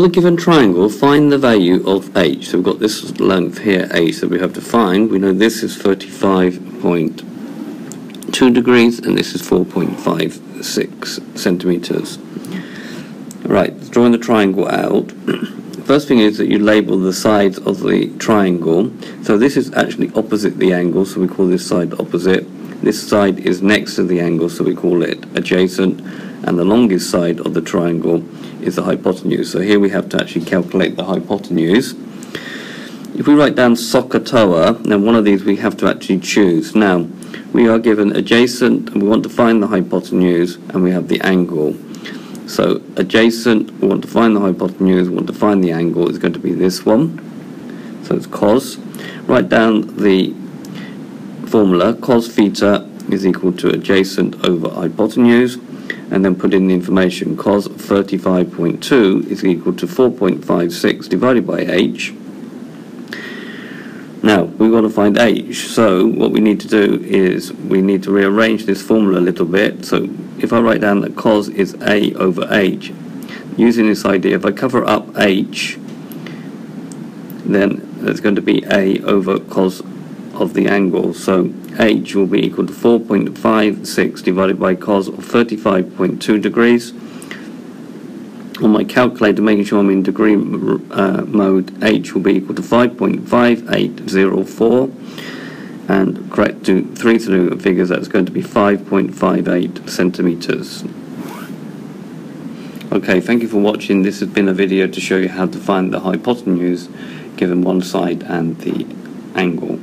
for the given triangle, find the value of h. So we've got this length here, h, that we have to find. We know this is 35.2 degrees and this is 4.56 centimeters. Right, drawing the triangle out. First thing is that you label the sides of the triangle. So this is actually opposite the angle, so we call this side opposite. This side is next to the angle, so we call it adjacent. And the longest side of the triangle is the hypotenuse. So here we have to actually calculate the hypotenuse. If we write down SOHCAHTOA, then one of these we have to actually choose. Now, we are given adjacent, and we want to find the hypotenuse, and we have the angle. So adjacent, we want to find the hypotenuse, we want to find the angle, is going to be this one. So it's cos. Write down the formula, cos theta is equal to adjacent over hypotenuse and then put in the information cos 35.2 is equal to 4.56 divided by h. Now, we want to find h, so what we need to do is we need to rearrange this formula a little bit. So if I write down that cos is a over h, using this idea, if I cover up h, then there's going to be a over cos of the angle. So h will be equal to 4.56 divided by cos of 35.2 degrees. On my calculator, making sure I'm in degree uh, mode, h will be equal to 5.5804 and correct to three through figures that's going to be 5.58 centimeters. Okay, thank you for watching. This has been a video to show you how to find the hypotenuse given one side and the angle.